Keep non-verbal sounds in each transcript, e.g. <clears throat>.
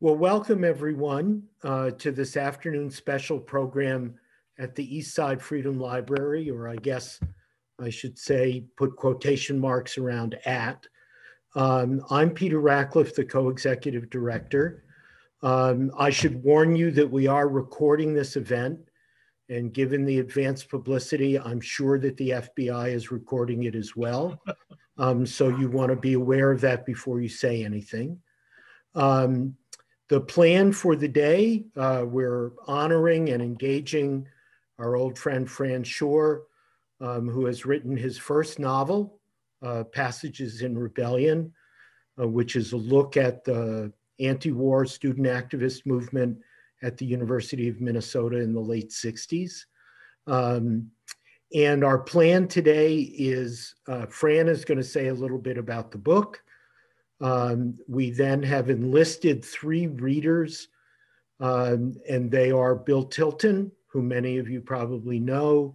Well, welcome everyone uh, to this afternoon special program at the Eastside Freedom Library, or I guess I should say, put quotation marks around at. Um, I'm Peter Ratcliffe, the co-executive director. Um, I should warn you that we are recording this event and given the advanced publicity, I'm sure that the FBI is recording it as well. <laughs> Um, so you want to be aware of that before you say anything. Um, the plan for the day, uh, we're honoring and engaging our old friend Fran Shor, um, who has written his first novel, uh, Passages in Rebellion, uh, which is a look at the anti-war student activist movement at the University of Minnesota in the late 60s. Um, and our plan today is uh, Fran is going to say a little bit about the book. Um, we then have enlisted three readers, um, and they are Bill Tilton, who many of you probably know,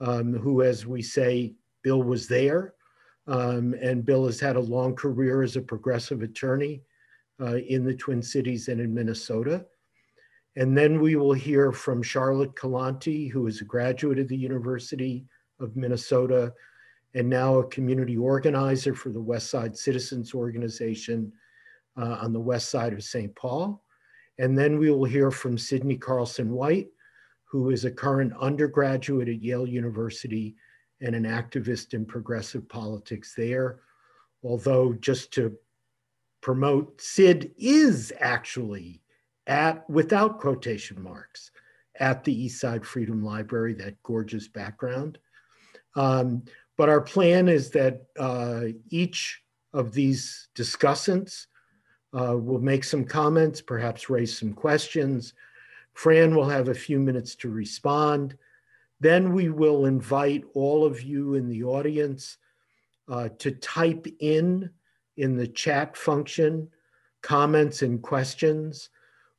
um, who, as we say, Bill was there. Um, and Bill has had a long career as a progressive attorney uh, in the Twin Cities and in Minnesota. And then we will hear from Charlotte Colantti, who is a graduate of the University of Minnesota and now a community organizer for the West Side Citizens Organization uh, on the west side of St. Paul. And then we will hear from Sidney Carlson White, who is a current undergraduate at Yale University and an activist in progressive politics there. Although, just to promote, Sid is actually at, without quotation marks, at the Eastside Freedom Library, that gorgeous background. Um, but our plan is that uh, each of these discussants uh, will make some comments, perhaps raise some questions. Fran will have a few minutes to respond. Then we will invite all of you in the audience uh, to type in in the chat function comments and questions,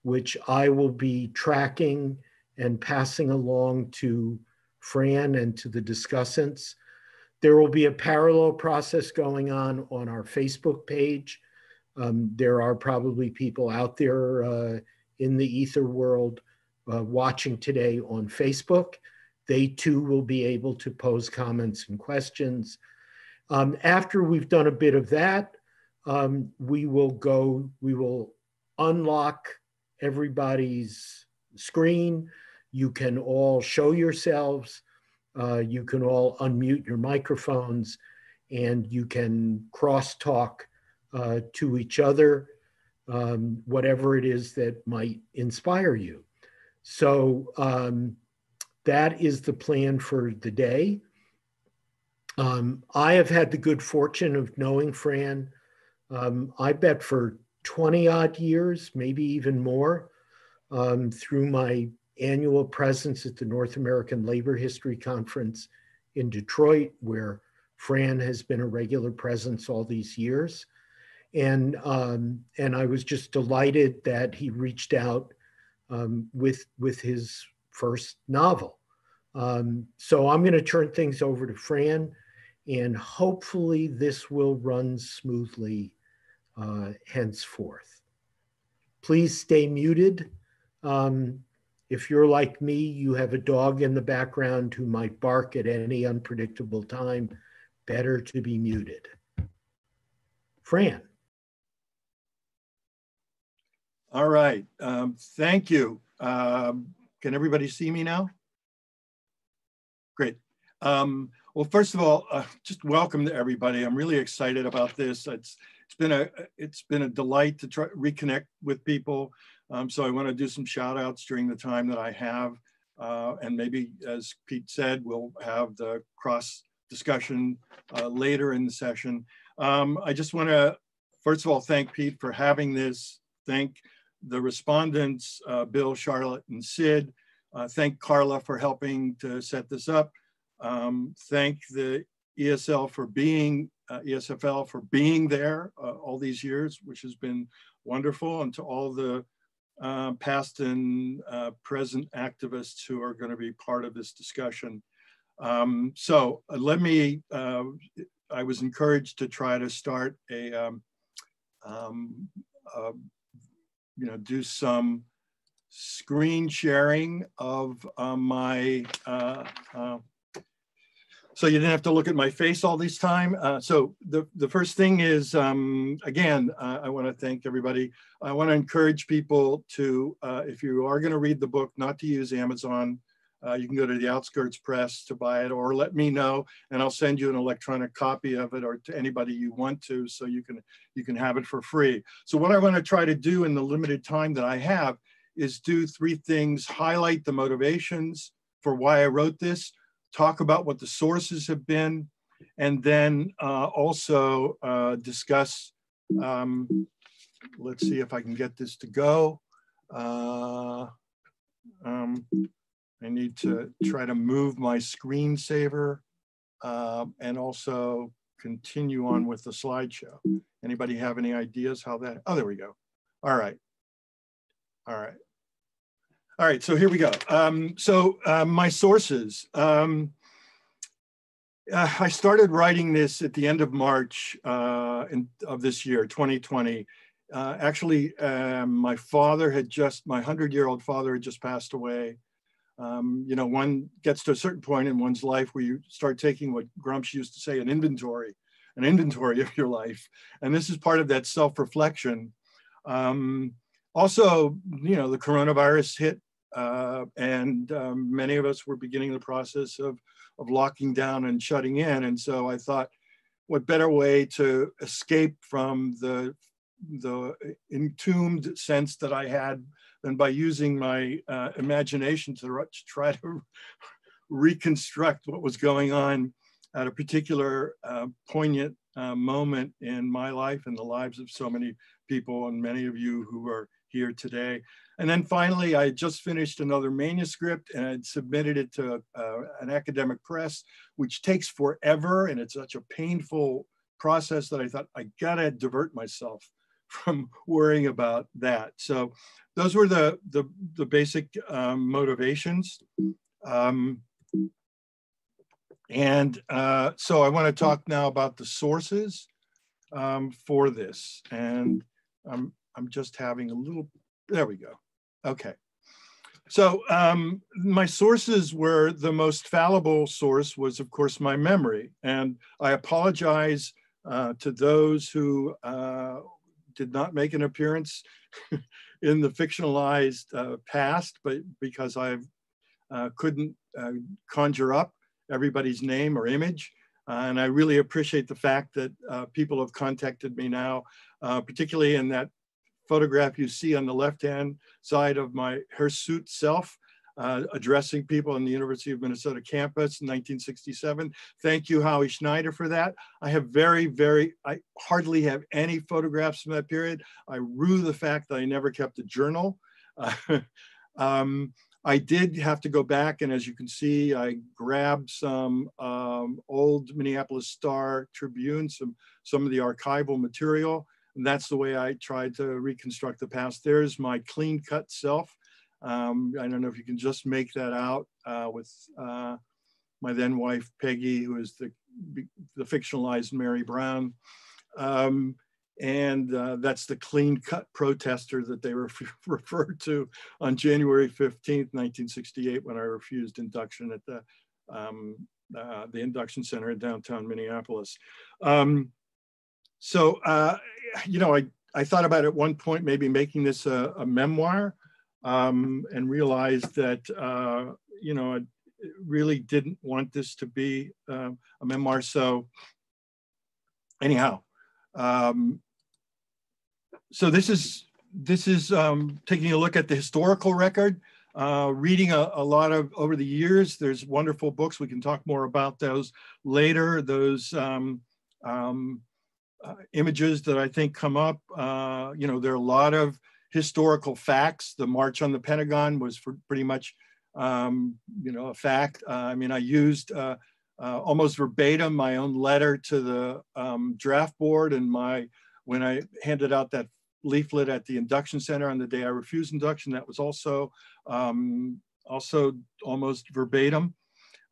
which I will be tracking and passing along to Fran and to the discussants. There will be a parallel process going on on our Facebook page. Um, there are probably people out there uh, in the ether world uh, watching today on Facebook. They too will be able to pose comments and questions. Um, after we've done a bit of that, um, we will go, we will unlock everybody's screen. You can all show yourselves. Uh, you can all unmute your microphones and you can crosstalk uh, to each other, um, whatever it is that might inspire you. So um, that is the plan for the day. Um, I have had the good fortune of knowing Fran, um, I bet for 20 odd years, maybe even more, um, through my annual presence at the North American Labor History Conference in Detroit, where Fran has been a regular presence all these years. And, um, and I was just delighted that he reached out um, with, with his first novel. Um, so I'm going to turn things over to Fran, and hopefully this will run smoothly uh, henceforth. Please stay muted. Um, if you're like me, you have a dog in the background who might bark at any unpredictable time, better to be muted. Fran. All right, um, thank you. Um, can everybody see me now? Great. Um, well, first of all, uh, just welcome to everybody. I'm really excited about this. It's it's been a it's been a delight to try reconnect with people. Um, so I want to do some shout outs during the time that I have. Uh, and maybe, as Pete said, we'll have the cross discussion uh, later in the session. Um, I just want to, first of all, thank Pete for having this. Thank the respondents, uh, Bill, Charlotte, and Sid. Uh, thank Carla for helping to set this up. Um, thank the ESL for being, uh, ESFL for being there uh, all these years, which has been wonderful. And to all the uh, past and uh, present activists who are going to be part of this discussion. Um, so uh, let me, uh, I was encouraged to try to start a, um, um, a you know, do some screen sharing of uh, my, uh, uh, so you didn't have to look at my face all this time. Uh, so the, the first thing is, um, again, uh, I wanna thank everybody. I wanna encourage people to, uh, if you are gonna read the book, not to use Amazon. Uh, you can go to the Outskirts Press to buy it or let me know and I'll send you an electronic copy of it or to anybody you want to so you can, you can have it for free. So what I wanna try to do in the limited time that I have is do three things, highlight the motivations for why I wrote this, talk about what the sources have been, and then uh, also uh, discuss, um, let's see if I can get this to go. Uh, um, I need to try to move my screensaver uh, and also continue on with the slideshow. Anybody have any ideas how that, oh, there we go. All right. All right. All right, so here we go. Um, so uh, my sources. Um, uh, I started writing this at the end of March uh, in, of this year, 2020. Uh, actually, um, my father had just, my 100-year-old father had just passed away. Um, you know, one gets to a certain point in one's life where you start taking what Gramsci used to say, an inventory, an inventory of your life. And this is part of that self-reflection. Um, also, you know, the coronavirus hit uh, and um, many of us were beginning the process of, of locking down and shutting in. And so I thought, what better way to escape from the, the entombed sense that I had than by using my uh, imagination to, to try to <laughs> reconstruct what was going on at a particular uh, poignant uh, moment in my life and the lives of so many people and many of you who are here today. And then finally, I just finished another manuscript and I'd submitted it to uh, an academic press, which takes forever. And it's such a painful process that I thought I gotta divert myself <laughs> from worrying about that. So those were the, the, the basic um, motivations. Um, and uh, so I wanna talk now about the sources um, for this. And I'm I'm just having a little, there we go. Okay. So um, my sources were the most fallible source was of course my memory. And I apologize uh, to those who uh, did not make an appearance <laughs> in the fictionalized uh, past, but because I uh, couldn't uh, conjure up everybody's name or image. Uh, and I really appreciate the fact that people have contacted me now, particularly in that photograph you see on the left-hand side of my hirsute self, uh, addressing people in the University of Minnesota campus in 1967. Thank you, Howie Schneider, for that. I have very, very, I hardly have any photographs from that period. I rue the fact that I never kept a journal. Uh, <laughs> um, I did have to go back, and as you can see, I grabbed some um, old Minneapolis Star Tribune, some, some of the archival material. And that's the way I tried to reconstruct the past. There's my clean cut self. Um, I don't know if you can just make that out uh, with uh, my then wife, Peggy, who is the, the fictionalized Mary Brown. Um, and uh, that's the clean cut protester that they <laughs> refer referred to on January 15th, 1968, when I refused induction at the, um, uh, the induction center in downtown Minneapolis. Um, so, uh, you know, I, I thought about at one point maybe making this a, a memoir um, and realized that, uh, you know, I really didn't want this to be uh, a memoir. So anyhow, um, so this is, this is um, taking a look at the historical record. Uh, reading a, a, lot of over the years. There's wonderful books. We can talk more about those later. Those um, um, uh, images that I think come up. Uh, you know, there are a lot of historical facts. The March on the Pentagon was for pretty much, um, you know, a fact. Uh, I mean, I used uh, uh, almost verbatim my own letter to the um, draft board and my, when I handed out that leaflet at the induction center on the day I refused induction, that was also, um, also almost verbatim.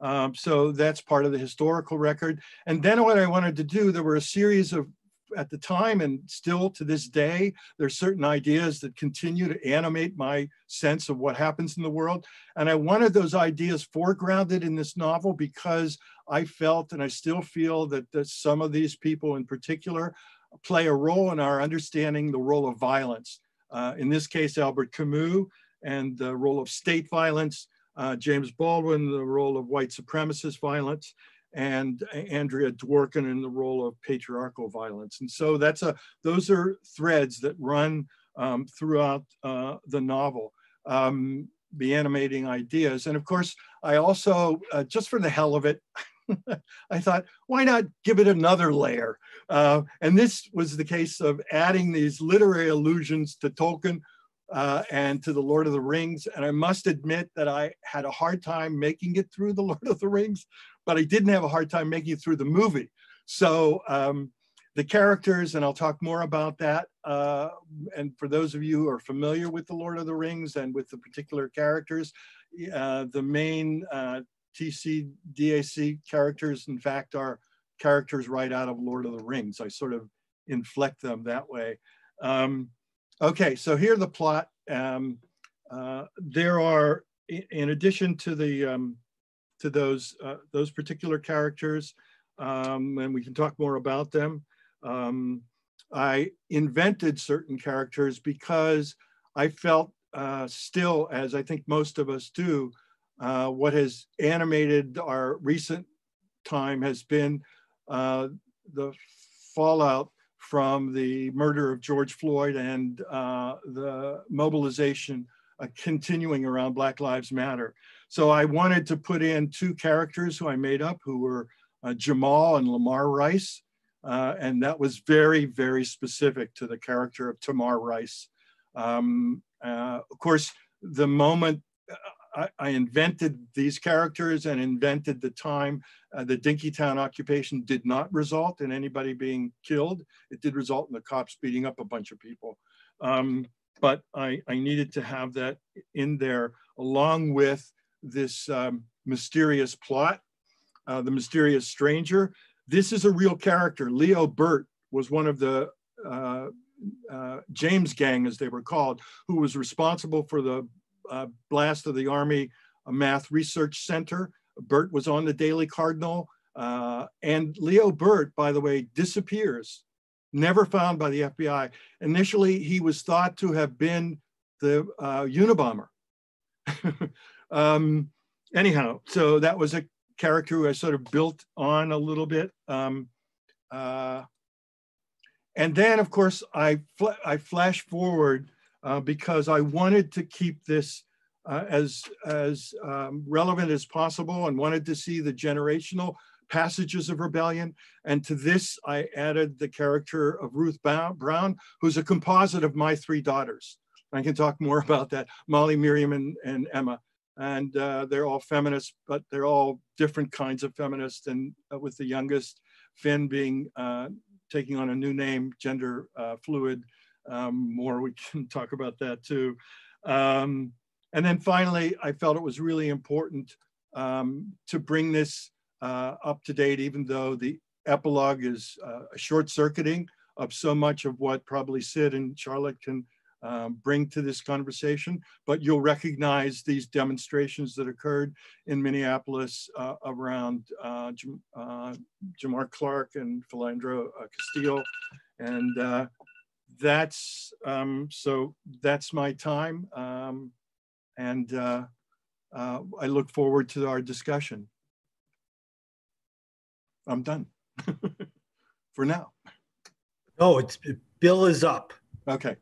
Um, so that's part of the historical record. And then what I wanted to do, there were a series of at the time and still to this day, there's certain ideas that continue to animate my sense of what happens in the world. And I wanted those ideas foregrounded in this novel because I felt and I still feel that, that some of these people in particular play a role in our understanding the role of violence. Uh, in this case, Albert Camus and the role of state violence, uh, James Baldwin, the role of white supremacist violence, and Andrea Dworkin in the role of patriarchal violence. And so that's a, those are threads that run um, throughout uh, the novel, um, the animating ideas. And of course, I also, uh, just for the hell of it, <laughs> I thought, why not give it another layer? Uh, and this was the case of adding these literary allusions to Tolkien uh, and to the Lord of the Rings. And I must admit that I had a hard time making it through the Lord of the Rings, but I didn't have a hard time making it through the movie. So um, the characters, and I'll talk more about that. Uh, and for those of you who are familiar with the Lord of the Rings and with the particular characters, uh, the main uh, TC DAC characters, in fact, are characters right out of Lord of the Rings. I sort of inflect them that way. Um, okay, so here the plot. Um, uh, there are, in addition to the um, to those uh, those particular characters, um, and we can talk more about them. Um, I invented certain characters because I felt uh, still, as I think most of us do, uh, what has animated our recent time has been uh, the fallout from the murder of George Floyd and uh, the mobilization uh, continuing around Black Lives Matter. So I wanted to put in two characters who I made up who were uh, Jamal and Lamar Rice. and that was very, very specific to the character of Tamir Rice. Um, of course, the moment I, I, invented these characters and invented the time. Uh, the Dinkytown occupation did not result in anybody being killed. It did result in the cops beating up a bunch of people. Um, but I, I, needed to have that in there along with this um, mysterious plot, uh, the mysterious stranger. This is a real character. Leo Burt was one of the uh, uh, James Gang, as they were called, who was responsible for the uh, blast of the Army Math Research Center. Burt was on the Daily Cardinal. Uh, and Leo Burt, by the way, disappears, never found by the FBI. Initially, he was thought to have been the uh, Unabomber. <laughs> um, anyhow, so that was a character who I sort of built on a little bit. Um, uh, and then, of course, I, fl I flash forward uh, because I wanted to keep this uh, as, as um, relevant as possible and wanted to see the generational passages of rebellion. And to this, I added the character of Ruth Brown, who's a composite of my three daughters. I can talk more <laughs> about that, Molly, Miriam, and, and Emma. And uh, they're all feminists, but they're all different kinds of feminists. And uh, with the youngest, Finn being uh, taking on a new name, gender uh, fluid, um, more, we can <laughs> talk about that too. Um, and then finally, I felt it was really important um, to bring this uh, up to date, even though the epilogue is uh, short circuiting of so much of what probably Sid and Charlotte can um, bring to this conversation, but you'll recognize these demonstrations that occurred in Minneapolis uh, around uh, Jam uh, Jamar Clark and Philando uh, Castile. And uh, that's um, so that's my time. Um, and uh, uh, I look forward to our discussion. I'm done <laughs> for now. Oh, it's Bill is up. Okay.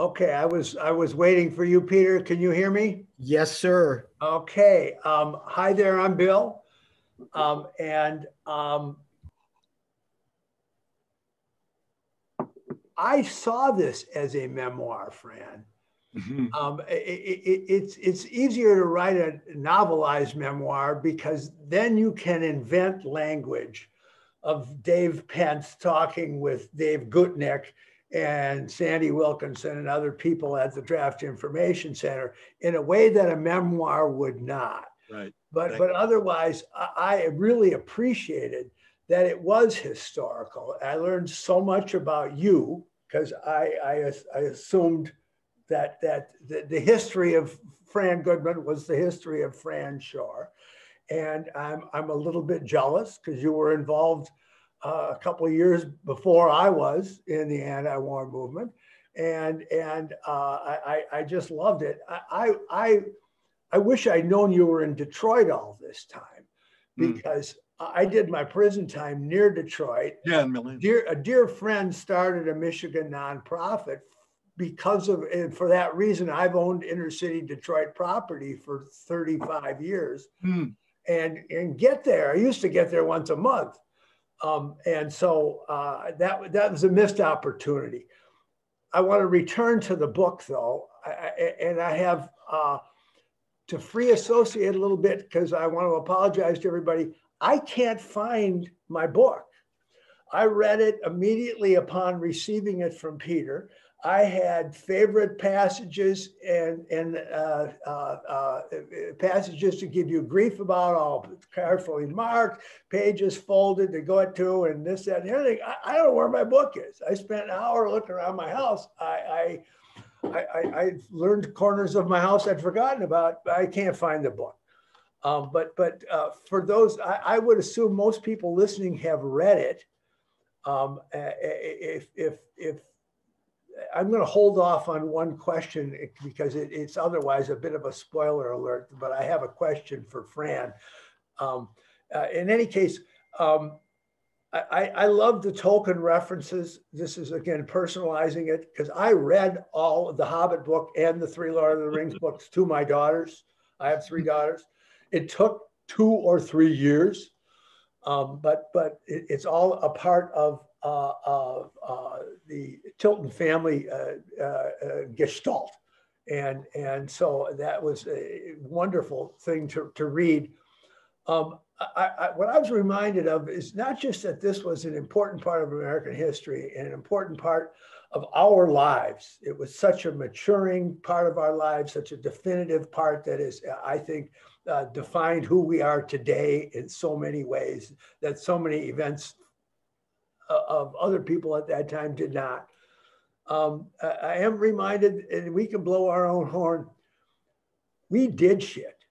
Okay, I was I was waiting for you, Peter. Can you hear me? Yes, sir. Okay. Um, hi there, I'm Bill, um, and um, I saw this as a memoir, Fran. Mm-hmm. Um, it, it, it's it's easier to write a novelized memoir because then you can invent language of Dave Pence talking with Dave Gutnick and Sandy Wilkinson and other people at the Draft Information Center in a way that a memoir would not. Right. But Thank but you. otherwise, I, I really appreciated that it was historical. I learned so much about you because I, I, I, assumed that, that the, the, history of Fran Goodman was the history of Fran Shor. And I'm, I'm a little bit jealous because you were involved uh, a couple of years before I was in the anti-war movement. And, and uh, I, I just loved it. I, I, I wish I'd known you were in Detroit all this time hmm. because mm. I did my prison time near Detroit. Yeah, million. Dear, a dear friend started a Michigan nonprofit because of, and for that reason, I've owned inner city Detroit property for 35 years. Mm. And, and get there, I used to get there once a month. Um, and so uh, that, that was a missed opportunity. I want to return to the book though, I, and I have uh, to free associate a little bit because I want to apologize to everybody. I can't find my book. I read it immediately upon receiving it from Peter. I had favorite passages and, and uh, uh, uh, passages to give you grief about, all carefully marked, pages folded to go to, and this, that, and everything. I, I, don't know where my book is. I spent an hour looking around my house. I, I I, I, learned corners of my house I'd forgotten about. I can't find the book. Um, but but uh, for those, I, I, would assume most people listening have read it. Um, if if if I'm going to hold off on one question because it, it's otherwise a bit of a spoiler alert. But I have a question for Fran. Um, uh, in any case, um, I, I love the Tolkien references. This is again personalizing it because I read all of the Hobbit book and the three Lord of the Rings books to my daughters. I have three daughters. It took two or three years, um, but but it, it's all a part of the Tilton family uh, uh, uh, gestalt, and and so that was a wonderful thing to to read. Um, I, I, what I was reminded of is not just that this was an important part of American history and an important part of our lives. It was such a maturing part of our lives, such a definitive part that is, I think, uh, defined who we are today in so many ways that so many events uh, of other people at that time did not. Um, I am reminded, and we can blow our own horn, we did shit.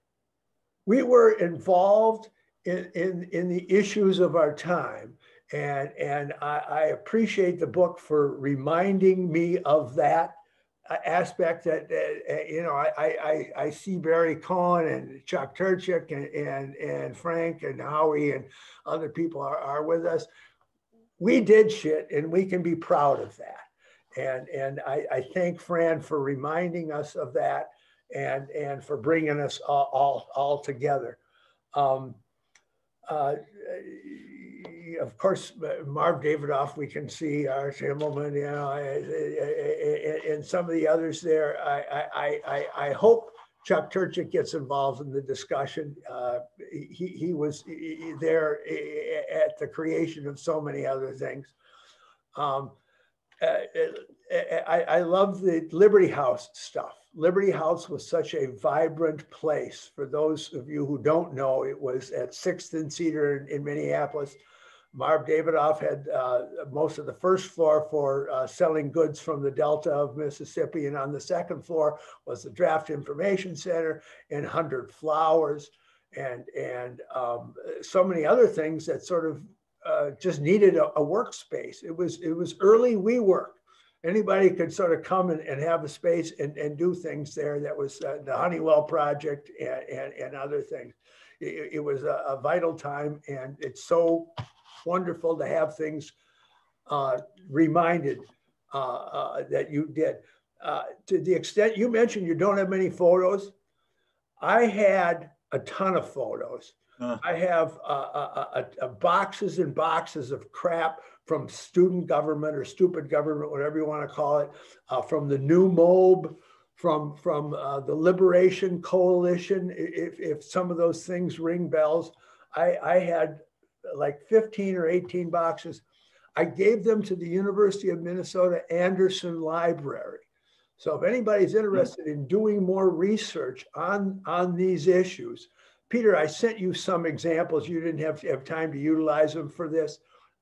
We were involved in, in, in the issues of our time. And, and I, I appreciate the book for reminding me of that aspect that, uh, you know, I, I, I see Barry Cohen and Chuck Turchick and, and, and Frank and Howie and other people are, are with us. We did shit and we can be proud of that. And, and I, I thank Fran for reminding us of that and, and for bringing us all, all, all together. Um, uh, of course, Marv Davidoff, we can see Art Himmelman, you know, and some of the others there. I, I, I, I hope Chuck Turchick gets involved in the discussion. Uh, he, he was there at the creation of so many other things. Um, uh, I, I love the Liberty House stuff. Liberty House was such a vibrant place. For those of you who don't know, it was at 6th and Cedar in, in Minneapolis. Marv Davidoff had uh, most of the first floor for uh, selling goods from the Delta of Mississippi. And on the second floor was the Draft Information Center and 100 Flowers and, and um, so many other things that sort of uh, just needed a, a workspace. It was, it was early WeWork anybody could sort of come and, and have a space and, and do things there. That was uh, the Honeywell project and, and, and other things. It, it was a, a, vital time, and it's so wonderful to have things uh, reminded uh, uh that you did. Uh, to the extent you mentioned you don't have many photos, I had a ton of photos. Uh. I have boxes and boxes of crap from student government or stupid government, whatever you want to call it, uh, from the new MOB, from, from uh, the Liberation Coalition, if, if some of those things ring bells. I, I had like 15 or 18 boxes. I gave them to the University of Minnesota Anderson Library. So if anybody's interested in doing more research on, on these issues, Peter, I sent you some examples. You didn't have, have time to utilize them for this.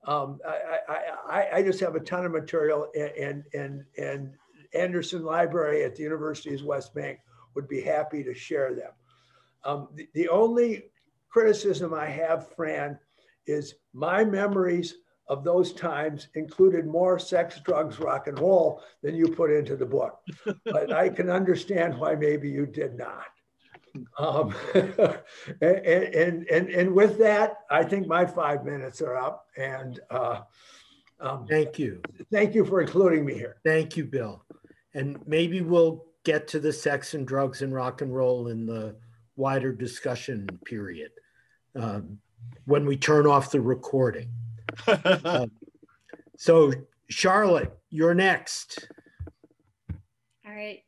Um, I, I, I, I, just have a ton of material and, and, and Anderson Library at the University's West Bank would be happy to share them. Um, the, the only criticism I have, Fran, is my memories of those times included more sex, drugs, rock and roll than you put into the book. <laughs> but I can understand why maybe you did not. Um, <laughs> and, and, and, and with that, I think my five minutes are up. And uh, um, thank you. Thank you for including me here. Thank you, Bill. And maybe we'll get to the sex and drugs and rock and roll in the wider discussion period um, when we turn off the recording. <laughs> um, so, Charlotte, you're next. All right.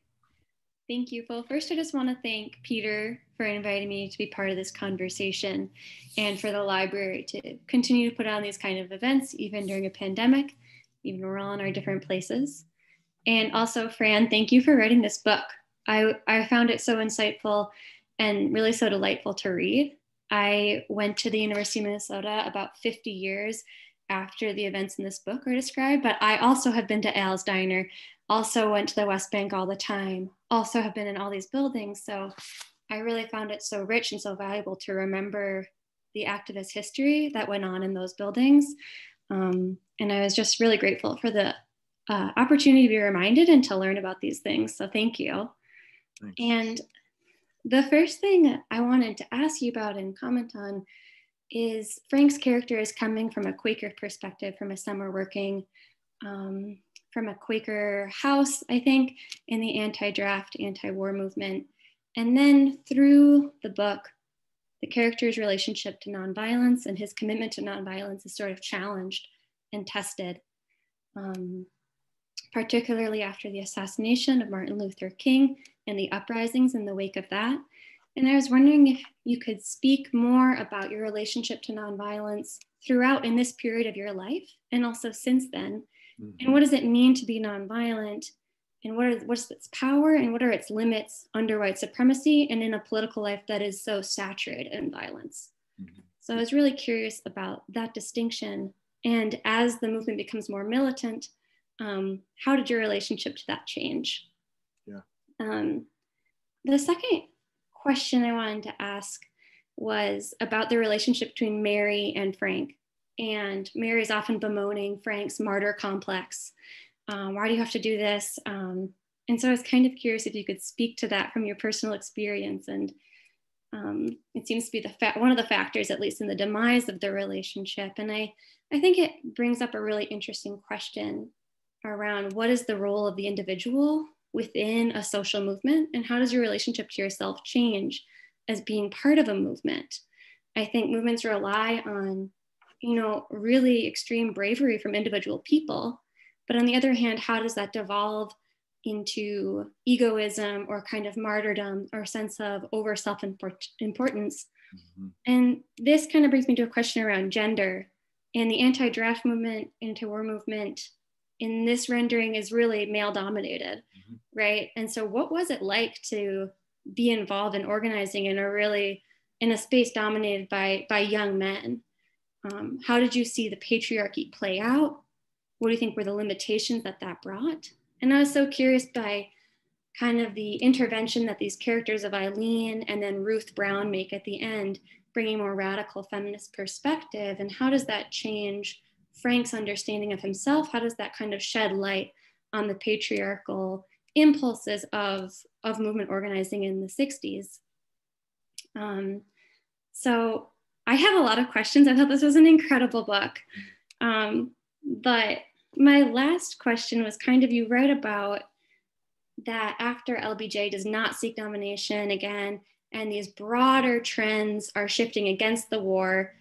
Thank you. Well, first, I just want to thank Peter for inviting me to be part of this conversation and for the library to continue to put on these kind of events, even during a pandemic, even we're all in our different places. And also, Fran, thank you for writing this book. I, I found it so insightful and really so delightful to read. I went to the University of Minnesota about 50 years after the events in this book are described, but I also have been to Al's Diner also went to the West Bank all the time, also have been in all these buildings. So I really found it so rich and so valuable to remember the activist history that went on in those buildings. Um, and I was just really grateful for the uh, opportunity to be reminded and to learn about these things. So thank you. Thanks. And the first thing I wanted to ask you about and comment on is Frank's character is coming from a Quaker perspective, from a summer working um, from a Quaker house, I think, in the anti draft, anti war movement. And then through the book, the character's relationship to nonviolence and his commitment to nonviolence is sort of challenged and tested, um, particularly after the assassination of Martin Luther King and the uprisings in the wake of that. And I was wondering if you could speak more about your relationship to nonviolence throughout in this period of your life and also since then, Mm-hmm. And what does it mean to be nonviolent? And what are what's its power and what are its limits under white supremacy and in a political life that is so saturated in violence? Mm-hmm. So I was really curious about that distinction. And as the movement becomes more militant, um, how did your relationship to that change? Yeah. Um, the second question I wanted to ask was about the relationship between Mary and Frank. And Mary is often bemoaning Frank's martyr complex. Um, why do you have to do this? Um, and so I was kind of curious if you could speak to that from your personal experience. And um, it seems to be the fa- one of the factors, at least in the demise of the relationship. And I, I think it brings up a really interesting question around what is the role of the individual within a social movement and how does your relationship to yourself change as being part of a movement? I think movements rely on you know, really extreme bravery from individual people. But on the other hand, how does that devolve into egoism or kind of martyrdom or sense of over self importance? Mm-hmm. And this kind of brings me to a question around gender. And the anti draft movement, anti war movement in this rendering is really male dominated, mm-hmm. right? And so, what was it like to be involved in organizing in a really in a space dominated by by young men? Um, how did you see the patriarchy play out? What do you think were the limitations that that brought? And I was so curious by kind of the intervention that these characters of Eileen and then Ruth Brown make at the end, bringing more radical feminist perspective. And how does that change Frank's understanding of himself? How does that kind of shed light on the patriarchal impulses of, of movement organizing in the 60s? Um, so I have a lot of questions. I thought this was an incredible book. Um, but my last question was kind of you wrote about that after LBJ does not seek nomination again, and these broader trends are shifting against the war,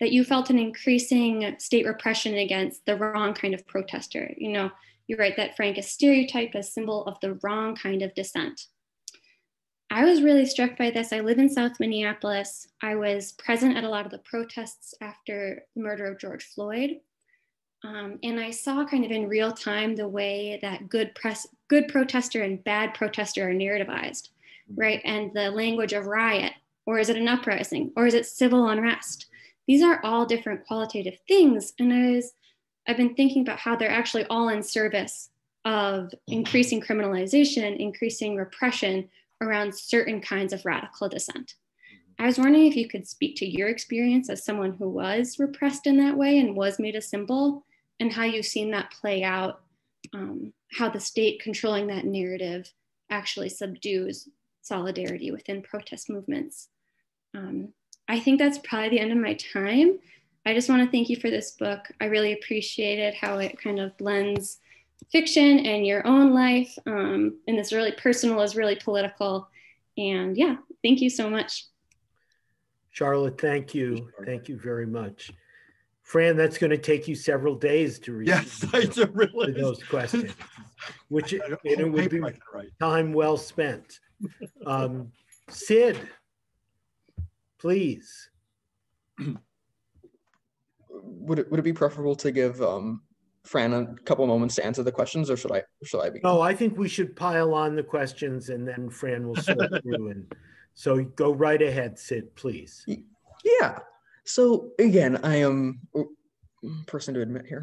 that you felt an increasing state repression against the wrong kind of protester. You know, you write that Frank is stereotyped as symbol of the wrong kind of dissent. I was really struck by this. I live in South Minneapolis. I was present at a lot of the protests after the murder of George Floyd. Um, and I saw kind of in real time the way that good press, good protester and bad protester are narrativized, right? And the language of riot Or is it an uprising? Or is it civil unrest? These are all different qualitative things. And I was, I've been thinking about how they're actually all in service of increasing criminalization, increasing repression around certain kinds of radical dissent. I was wondering if you could speak to your experience as someone who was repressed in that way and was made a symbol, and how you've seen that play out, um, how the state controlling that narrative actually subdues solidarity within protest movements. Um, I think that's probably the end of my time. I just want to thank you for this book. I really appreciated how it kind of blends fiction and your own life. Um, and this really personal is really political. And yeah, thank you so much. Charlotte, thank you. Thank you very much. Fran, that's going to take you several days to read Yes, I do really. those <laughs> questions, which it, it would be time well spent. Um, Sid, please. <clears throat> Would it, would it be preferable to give um, Fran a couple moments to answer the questions, or should I should I be? No, I think we should pile on the questions and then Fran will sort <laughs> through and so go right ahead, Sid, please. Yeah. So again, I am person to admit here.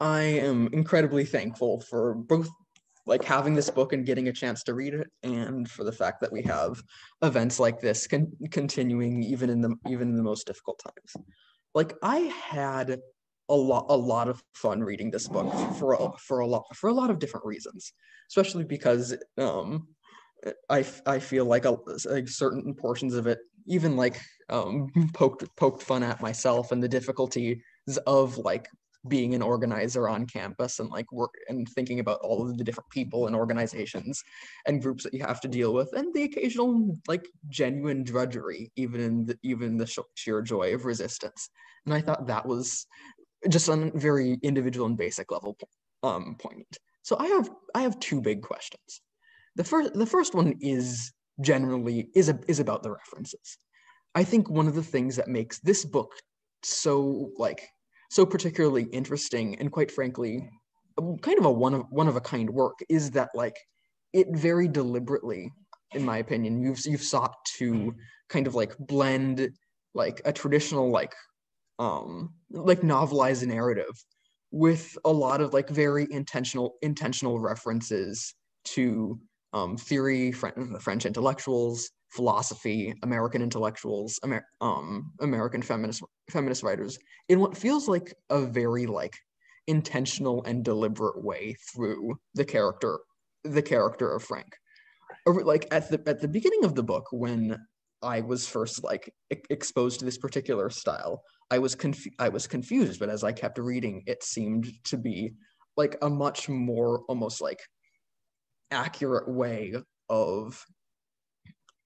I am incredibly thankful for both like having this book and getting a chance to read it and for the fact that we have events like this con- continuing even in the even in the most difficult times. Like i had a lot a lot of fun reading this book for a, for a lot for a lot of different reasons especially because um i i feel like, a, certain portions of it even like um <laughs> poked poked fun at myself and the difficulties of like being an organizer on campus and like work and thinking about all of the different people and organizations and groups that you have to deal with and the occasional like genuine drudgery even in the, even the sheer joy of resistance and i thought that was just on a very individual and basic level um, point. So I have I have two big questions. The first the first one is generally is a, is about the references. I think one of the things that makes this book so like so particularly interesting and quite frankly kind of a one of one of a kind work is that like it very deliberately in my opinion you've you've sought to kind of like blend like a traditional like um like novelized narrative with a lot of like very intentional intentional references to um, theory, French intellectuals, philosophy, American intellectuals, Amer- um, American feminist feminist writers, in what feels like a very like intentional and deliberate way through the character the character of Frank. Like at the at the beginning of the book when I was first like exposed to this particular style, I was conf- I was confused, but as I kept reading, it seemed to be like a much more almost like accurate way of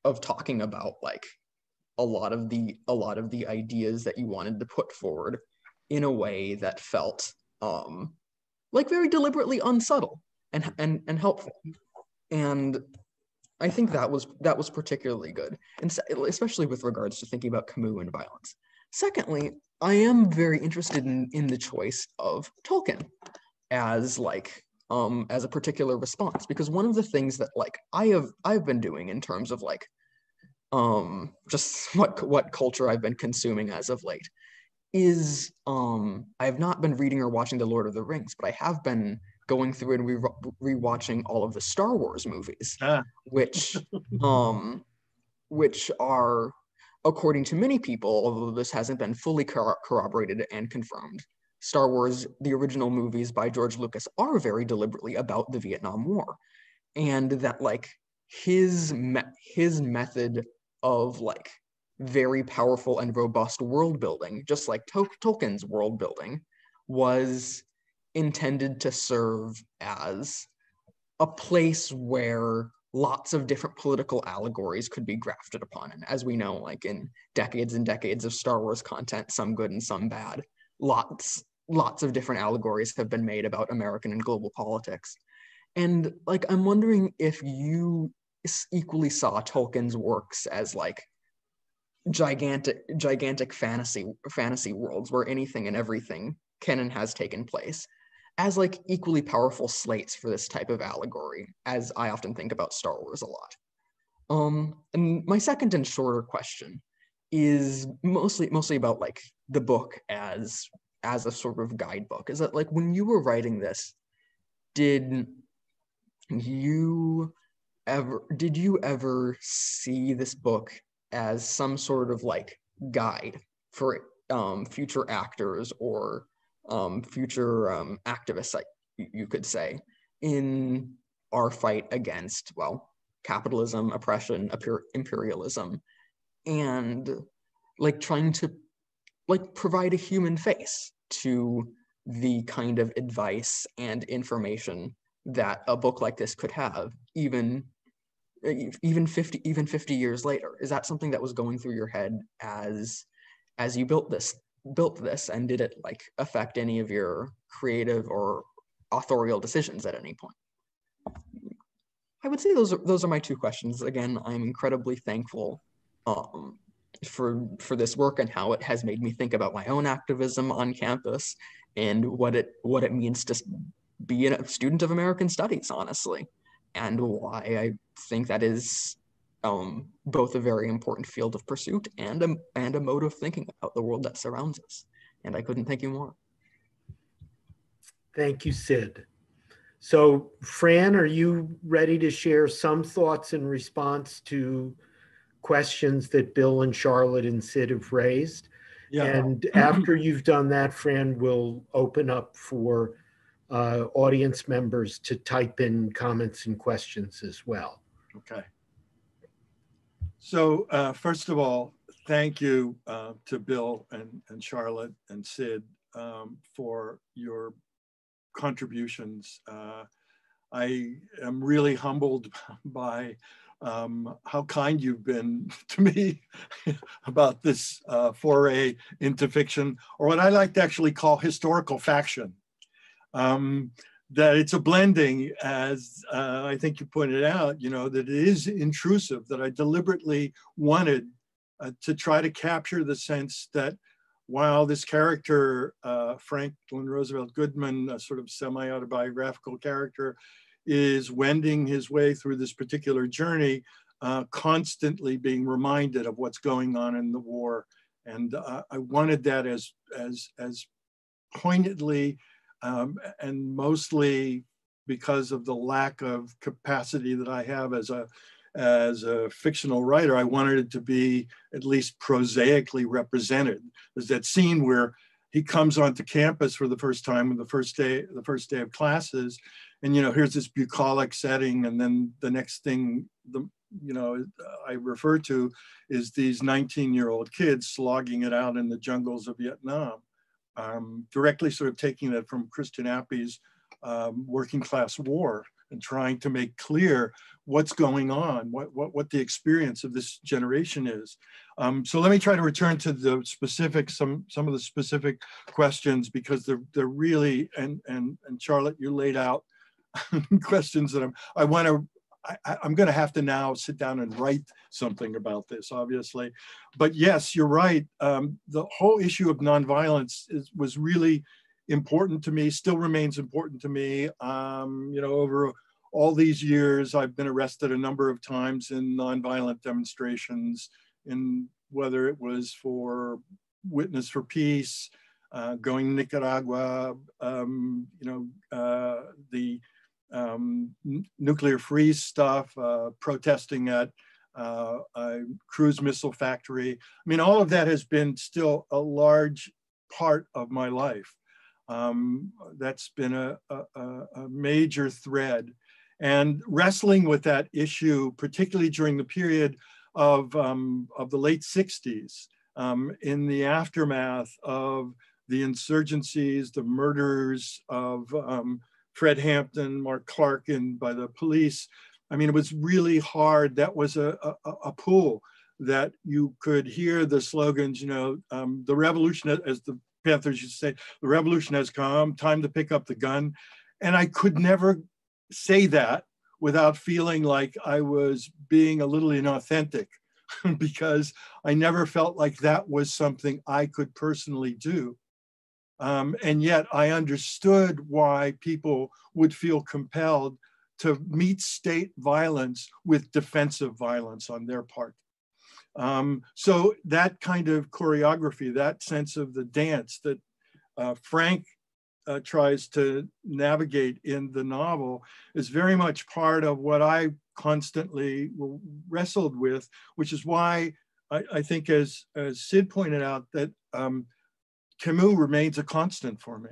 of talking about like a lot of the a lot of the ideas that you wanted to put forward in a way that felt um like very deliberately unsubtle and and and helpful. And i think that was that was particularly good and especially with regards to thinking about camus and violence. Secondly, I am very interested in, in the choice of Tolkien as like um as a particular response because one of the things that like I have I've been doing in terms of like um just <laughs> what what culture I've been consuming as of late is um I have not been reading or watching The Lord of the Rings, but I have been going through and re- rewatching all of the Star Wars movies, ah. which <laughs> um which are according to many people, although this hasn't been fully cor- corroborated and confirmed, Star Wars, the original movies by George Lucas, are very deliberately about the Vietnam War, and that like his me- his method of like very powerful and robust world building, just like Tol- Tolkien's world building, was intended to serve as a place where lots of different political allegories could be grafted upon. And as we know, like in decades and decades of Star Wars content, some good and some bad, lots, lots of different allegories have been made about American and global politics. And like, I'm wondering if you equally saw Tolkien's works as like gigantic, gigantic fantasy, fantasy worlds where anything and everything can and has taken place as like equally powerful slates for this type of allegory, as I often think about Star Wars a lot. Um, and my second and shorter question is mostly mostly about like the book as as a sort of guidebook. Is that like when you were writing this, did you ever did you ever see this book as some sort of like guide for um, future actors or um, future um, activists, like you could say, in our fight against well capitalism, oppression, imperialism, and like trying to like provide a human face to the kind of advice and information that a book like this could have even even 50 even 50 years later. Is that something that was going through your head as as you built this built this? And did it like affect any of your creative or authorial decisions at any point? I would say those are those are my two questions. Again i'm incredibly thankful um, for for this work and how it has made me think about my own activism on campus and what it what it means to be a student of American studies, honestly, and why I think that is um, both a very important field of pursuit and a, and a mode of thinking about the world that surrounds us. And I couldn't thank you more. Thank you, Sid. So, Fran, are you ready to share some thoughts in response to questions that Bill and Charlotte and Sid have raised? Yeah. And <clears throat> after you've done that, Fran, we'll open up for uh, audience members to type in comments and questions as well. Okay. So uh, first of all, thank you uh, to Bill and, and Charlotte and Sid um, for your contributions. Uh, I am really humbled <laughs> by um, how kind you've been <laughs> to me about this uh, foray into fiction, or what I like to actually call historical faction. Um, that it's a blending, as uh, I think you pointed out, you know, that it is intrusive, that I deliberately wanted uh, to try to capture the sense that while this character, uh, Franklin Roosevelt Goodman, a sort of semi-autobiographical character, is wending his way through this particular journey, uh, constantly being reminded of what's going on in the war. And uh, I wanted that as, as, as pointedly um, and mostly because of the lack of capacity that I have as a as a fictional writer, I wanted it to be at least prosaically represented. There's that scene where he comes onto campus for the first time on the first day, the first day of classes, and you know, here's this bucolic setting, and then the next thing the you know I refer to is these 19-year-old kids slogging it out in the jungles of Vietnam um, directly sort of taking that from christian Appy's um, working class war and trying to make clear what's going on, what, what, what the experience of this generation is. Um, so let me try to return to the specific, some, some of the specific questions because they're, they're really, and, and, and Charlotte, you laid out <laughs> questions that I'm, I want to I, am going to have to now sit down and write something about this, obviously. But yes, you're right. Um, the whole issue of nonviolence is, was really important to me, still remains important to me. Um, you know, over all these years, I've been arrested a number of times in nonviolent demonstrations, in whether it was for Witness for Peace, uh, going to Nicaragua, um, you know, uh, the um, nuclear freeze stuff, uh, protesting at uh, a cruise missile factory. I mean, all of that has been still a large part of my life. Um, that's been a, a, a, major thread. And wrestling with that issue, particularly during the period of, um, of the late 60s, um, in the aftermath of the insurgencies, the murders of um, Fred Hampton, Mark Clark, and by the police. I mean, it was really hard. That was a, a, a pool that you could hear the slogans, you know, um, the revolution, as the Panthers used to say, the revolution has come, time to pick up the gun. And I could never say that without feeling like I was being a little inauthentic <laughs> because I never felt like that was something I could personally do. Um, and yet I understood why people would feel compelled to meet state violence with defensive violence on their part. Um, so that kind of choreography, that sense of the dance that uh, Frank uh, tries to navigate in the novel is very much part of what I constantly wrestled with, which is why I, I think, as, as Sid pointed out, that um, Camus remains a constant for me.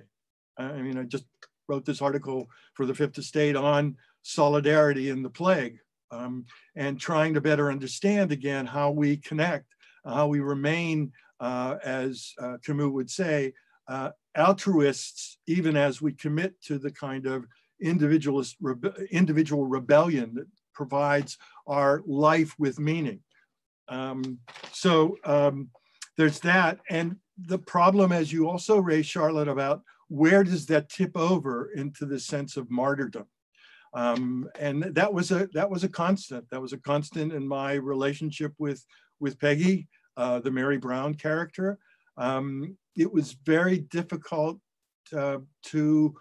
I mean, I just wrote this article for the Fifth Estate on solidarity in the plague um, and trying to better understand again how we connect, how we remain, uh, as uh, Camus would say, uh, altruists, even as we commit to the kind of individualist rebe individual rebellion that provides our life with meaning. Um, so um, there's that. And the problem, as you also raised, Charlotte, about where does that tip over into the sense of martyrdom? Um, and that was a that was a constant. That was a constant in my relationship with with Peggy, uh, the Mary Brown character. Um, it was very difficult uh, to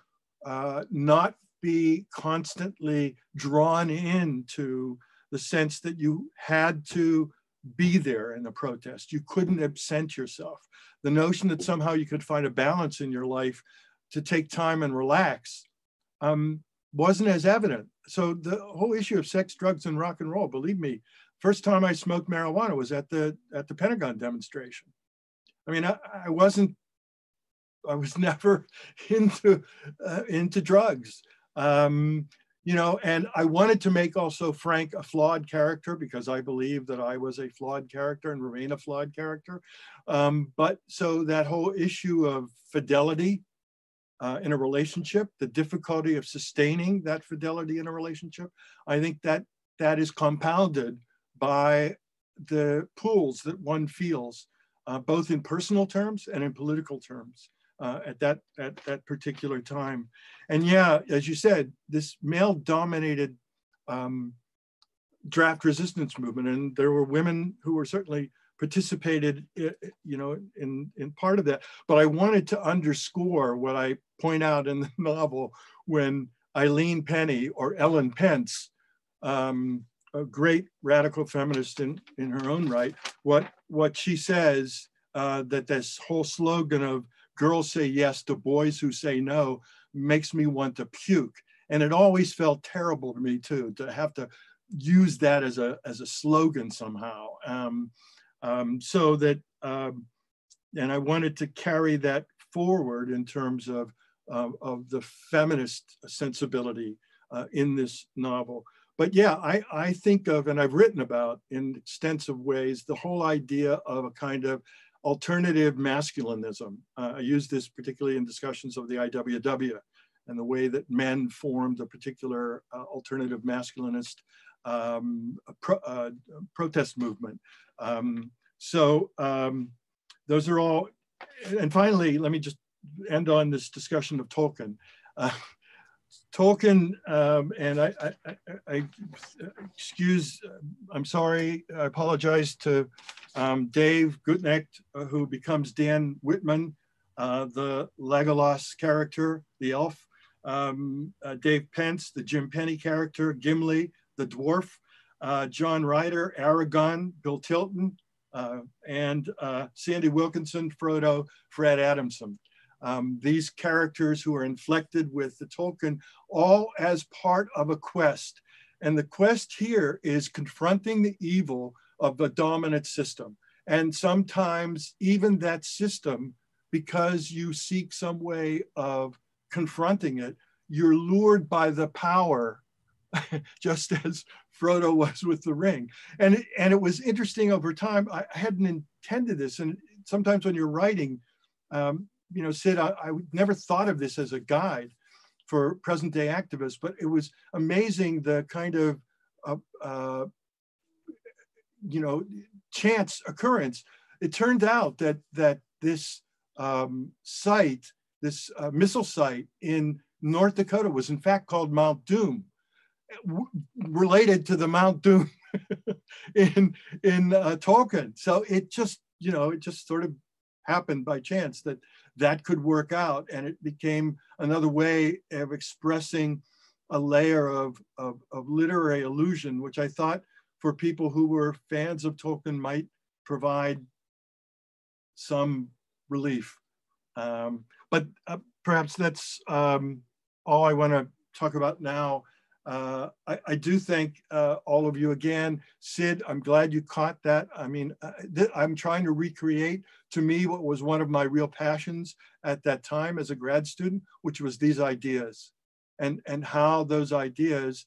uh, not be constantly drawn into the sense that you had to be there in the protest. You couldn't absent yourself. The notion that somehow you could find a balance in your life to take time and relax um, wasn't as evident. So the whole issue of sex, drugs, and rock and roll, believe me, first time I smoked marijuana was at the at the Pentagon demonstration. I mean, I, I wasn't, I was <laughs> never into uh, into drugs. Um, you know, and I wanted to make also Frank a flawed character because I believe that I was a flawed character and remain a flawed character. Um, but so that whole issue of fidelity uh, in a relationship, the difficulty of sustaining that fidelity in a relationship, I think that that is compounded by the pulls that one feels, uh, both in personal terms and in political terms uh, at that at that particular time. And yeah, as you said, this male-dominated um, draft resistance movement, and there were women who were certainly participated, you know, in in part of that. But I wanted to underscore what I point out in the <laughs> novel when Eileen Penny or Ellen Pence. Um, a great radical feminist in, in her own right, what, what she says uh, that this whole slogan of girls say yes to boys who say no makes me want to puke. And it always felt terrible to me too, to have to use that as a, as a slogan somehow. Um, um, so that, um, and I wanted to carry that forward in terms of, uh, of the feminist sensibility uh, in this novel. But yeah, I, I think of, and I've written about in extensive ways, the whole idea of a kind of alternative masculinism. Uh, I use this particularly in discussions of the IWW and the way that men formed a particular uh, alternative masculinist um, pro, uh, protest movement. Um, so um, those are all, and finally, let me just end on this discussion of Tolkien. Uh, Tolkien, um, and I, I, I, I, excuse, I'm sorry, I apologize to um, Dave Gutknecht, uh, who becomes Dan Whitman, uh, the Legolas character, the elf, um, uh, Dave Pence, the Jim Penny character, Gimli, the dwarf, John Ryder, Aragorn, Bill Tilton, and Sandy Wilkinson, Frodo, Fred Adamson. Um, these characters who are inflected with the Tolkien, all as part of a quest. And the quest here is confronting the evil of the dominant system. And sometimes even that system, because you seek some way of confronting it, you're lured by the power, <laughs> just as Frodo was with the ring. And it, and it was interesting over time. I hadn't intended this. And sometimes when you're writing, um, you know, Sid, I, I never thought of this as a guide for present day activists, but it was amazing the kind of, uh, uh, you know, chance occurrence. It turned out that that this um, site, this uh, missile site in North Dakota, was in fact called Mount Doom, related to the Mount Doom <laughs> in in uh, Tolkien. So it just, you know, it just sort of happened by chance that that could work out. And it became another way of expressing a layer of, of, of literary illusion, which I thought for people who were fans of Tolkien might provide some relief. Um, but uh, perhaps that's um, all I want to talk about now. Uh, I, I, do thank uh, all of you again. Sid, I'm glad you caught that. I mean, uh, I'm trying to recreate to me what was one of my real passions at that time as a grad student, which was these ideas and, and how those ideas,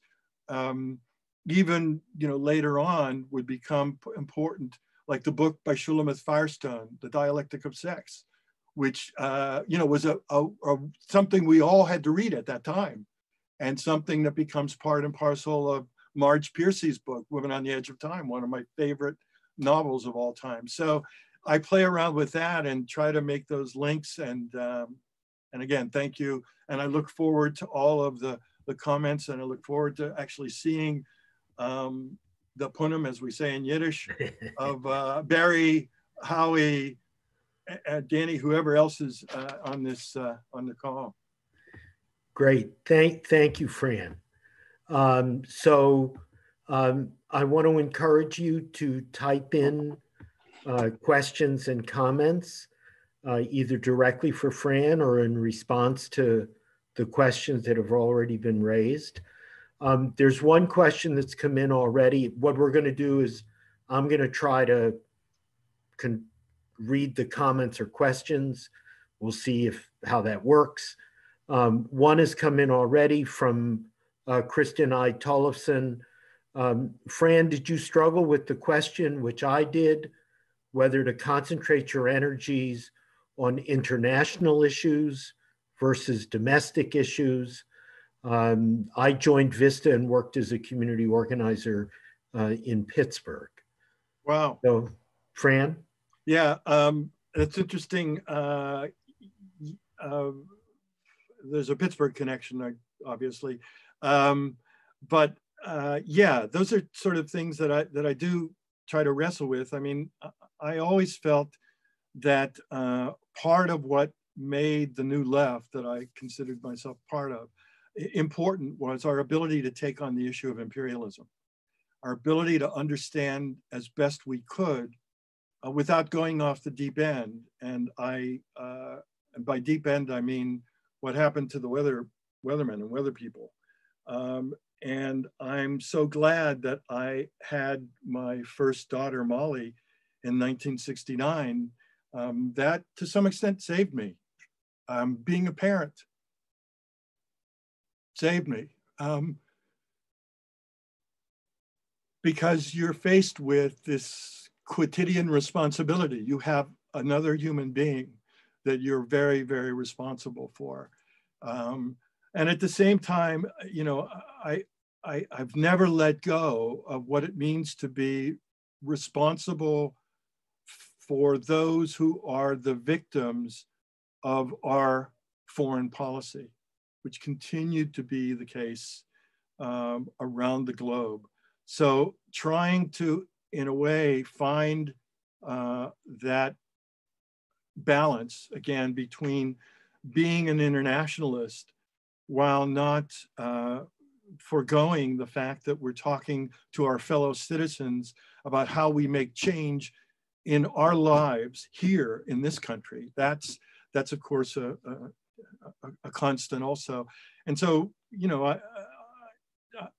um, even you know later on, would become important, like the book by Shulamith Firestone, The Dialectic of Sex, which uh, you know was a, a, a something we all had to read at that time and something that becomes part and parcel of Marge Piercy's book, Women on the Edge of Time, one of my favorite novels of all time. So I play around with that and try to make those links. And um, and again, thank you. And I look forward to all of the, the comments and I look forward to actually seeing um, the punim, as we say in Yiddish, <laughs> of uh, Barry, Howie, uh, Danny, whoever else is uh, on this uh, on the call. Great. Thank, thank you, Fran. Um, so um, I want to encourage you to type in uh, questions and comments, uh, either directly for Fran or in response to the questions that have already been raised. Um, there's one question that's come in already. What we're going to do is I'm going to try to read the comments or questions. We'll see if how that works. Um, one has come in already from uh, Kristen I. Tollefson. Um, Fran, did you struggle with the question, which I did, whether to concentrate your energies on international issues versus domestic issues? Um, I joined VISTA and worked as a community organizer uh, in Pittsburgh. Wow. So, Fran? Yeah, um, it's interesting. Uh, uh, there's a Pittsburgh connection, obviously. Um, but uh, yeah, those are sort of things that I that I do try to wrestle with. I mean, I always felt that uh, part of what made the new left that I considered myself part of important was our ability to take on the issue of imperialism, our ability to understand as best we could uh, without going off the deep end. And I, uh, and by deep end, I mean what happened to the weather weathermen and weather people. Um, and I'm so glad that I had my first daughter, Molly, in 1969. Um, that to some extent saved me. Um, being a parent saved me. Um, because you're faced with this quotidian responsibility. You have another human being that you're very, very responsible for. Um, and at the same time, you know, I, I, I've never let go of what it means to be responsible for those who are the victims of our foreign policy, which continued to be the case um, around the globe. So trying to, in a way, find uh, that balance again between being an internationalist while not uh, foregoing the fact that we're talking to our fellow citizens about how we make change in our lives here in this country. That's that's of course a, a, a constant also. And so, you know, I,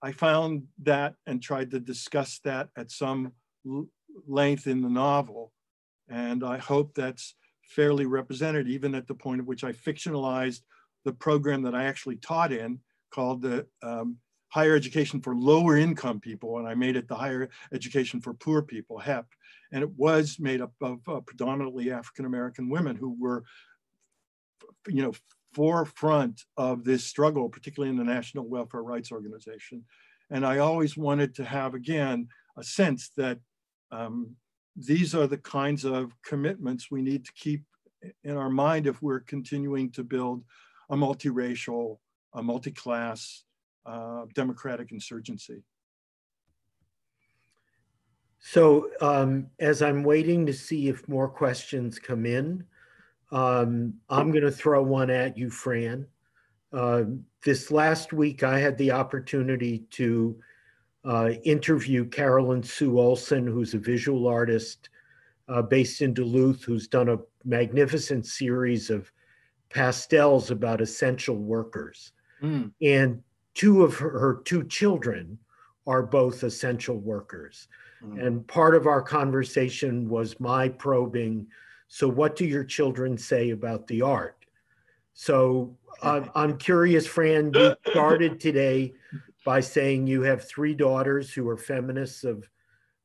I found that and tried to discuss that at some length in the novel. And I hope that's fairly represented, even at the point at which I fictionalized the program that I actually taught in called the um, Higher Education for Lower Income People, and I made it the Higher Education for Poor People, HEP. And it was made up of uh, predominantly African American women who were, you know, forefront of this struggle, particularly in the National Welfare Rights Organization. And I always wanted to have, again, a sense that um, these are the kinds of commitments we need to keep in our mind if we're continuing to build a multiracial, a multi-class, uh, democratic insurgency. So um, as I'm waiting to see if more questions come in, um, I'm going to throw one at you, Fran. Uh, this last week, I had the opportunity to uh, interview Carolyn Sue Olson, who's a visual artist uh, based in Duluth, who's done a magnificent series of pastels about essential workers. Mm. And two of her, her, two children are both essential workers. Mm. And part of our conversation was my probing. So, what do your children say about the art? So, <laughs> uh, I'm curious, Fran, you started today by saying you have three daughters who are feminists of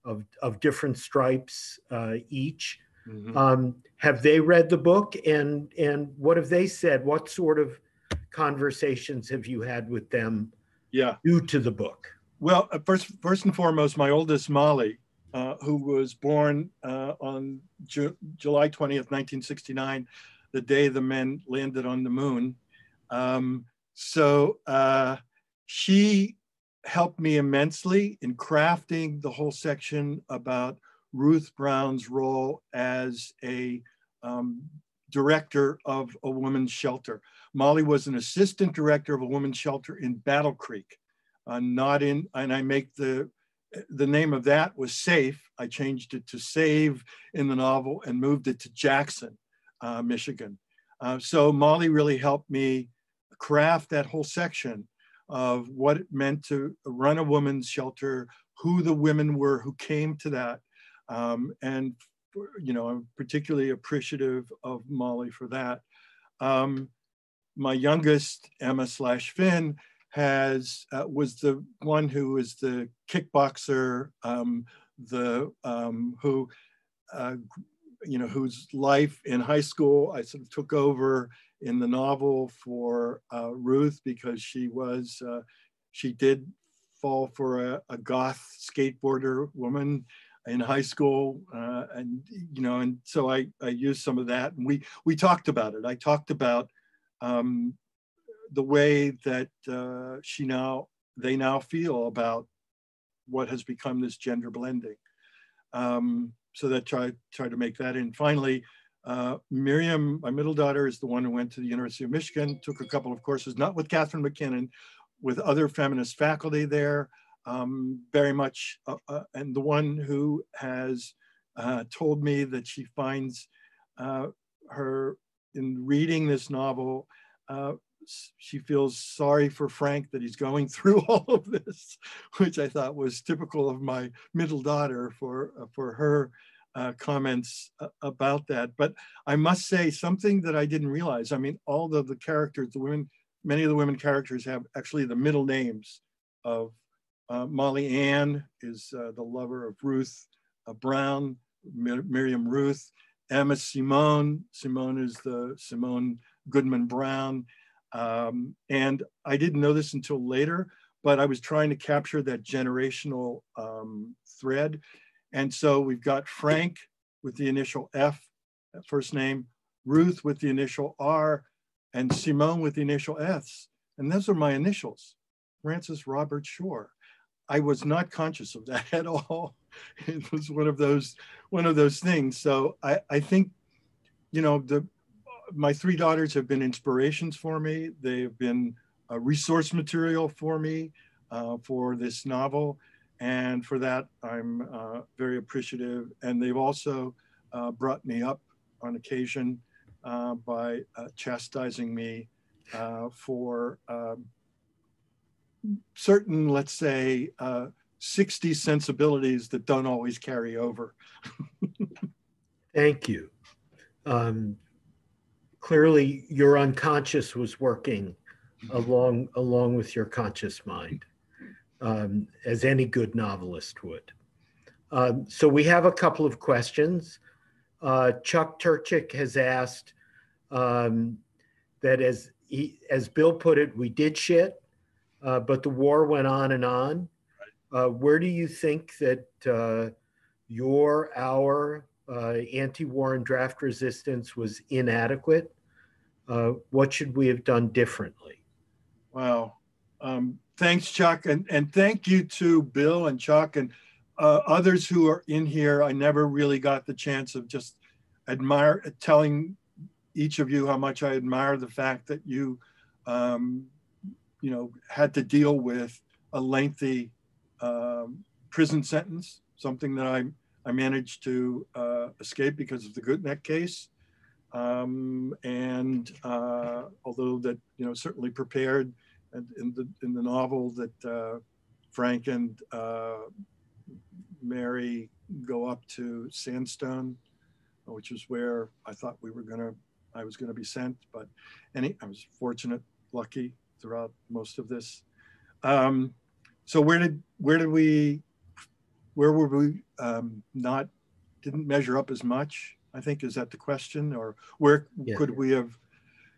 of, of different stripes uh, each. Mm-hmm. Um, have they read the book and and what have they said? What sort of conversations have you had with them? Yeah, due to the book. Well, uh, first first and foremost, my oldest Molly, uh, who was born uh, on Ju- July twentieth, nineteen sixty nine, the day the men landed on the moon. Um, so uh, she helped me immensely in crafting the whole section about Ruth Brown's role as a um, director of a women's shelter. Molly was an assistant director of a women's shelter in Battle Creek, uh, not in, and I make the, the name of that was Safe. I changed it to Save in the novel and moved it to Jackson, uh, Michigan. Uh, so Molly really helped me craft that whole section of what it meant to run a women's shelter, who the women were who came to that. Um, and, you know, I'm particularly appreciative of Molly for that. Um, my youngest, Emma slash Finn, has uh, was the one who was the kickboxer, um, the um, who uh, you know whose life in high school I sort of took over in the novel for uh, Ruth because she was, uh, she did fall for a, a, goth skateboarder woman in high school. Uh, and, you know, and so I, I used some of that and we, we talked about it. I talked about um, the way that uh, she now, they now feel about what has become this gender blending. Um, so that try, try to make that in. Finally, uh, Miriam, my middle daughter, is the one who went to the University of Michigan, took a couple of courses, not with Catharine MacKinnon, with other feminist faculty there, um, very much, uh, uh, and the one who has uh, told me that she finds uh, her, in reading this novel, uh, she feels sorry for Frank that he's going <laughs> through all of this, which I thought was typical of my middle daughter for, for her uh, comments uh, about that. But I must say something that I didn't realize. I mean, all of the characters, the women, many of the women characters have actually the middle names of uh, Molly Ann is uh, the lover of Ruth uh, Brown, Mir Miriam Ruth, Emma Simone. Simone is the Simone Goodman Brown. Um, and I didn't know this until later, but I was trying to capture that generational um, thread. And so we've got Frank with the initial F, first name, Ruth with the initial R, and Simone with the initial S. And those are my initials, Francis Robert Shor. I was not conscious of that <laughs> at all. It was one of those one of those things. So I, I think, you know, the my three daughters have been inspirations for me. They've been a resource material for me uh, for this novel. And for that, I'm uh, very appreciative. And they've also uh, brought me up on occasion uh, by uh, chastising me uh, for um, certain, let's say, 60 sensibilities that don't always carry over. <laughs> Thank you. Um, clearly, your unconscious was working along along with your conscious mind um, as any good novelist would. Um, so we have a couple of questions. Uh, Chuck Turchick has asked um, that as he, as Bill put it, we did shit, uh, but the war went on and on. Uh, where do you think that uh, your our uh, anti-war and draft resistance was inadequate? Uh, what should we have done differently? Wow. Um, thanks, Chuck, and and thank you to Bill and Chuck and uh, others who are in here. I never really got the chance of just admire telling each of you how much I admire the fact that you um, you know, had to deal with a lengthy um, prison sentence, something that I, I managed to uh, escape because of the Gutknecht case. Um, and uh, although that, you know, certainly prepared and in the, in the novel that uh, Frank and uh, Mary go up to Sandstone, which is where I thought we were gonna, I was gonna be sent, but any, I was fortunate, lucky throughout most of this. Um, so where did, where did we, where were we um, not, didn't measure up as much? I think, is that the question? Or where Yeah. could we have,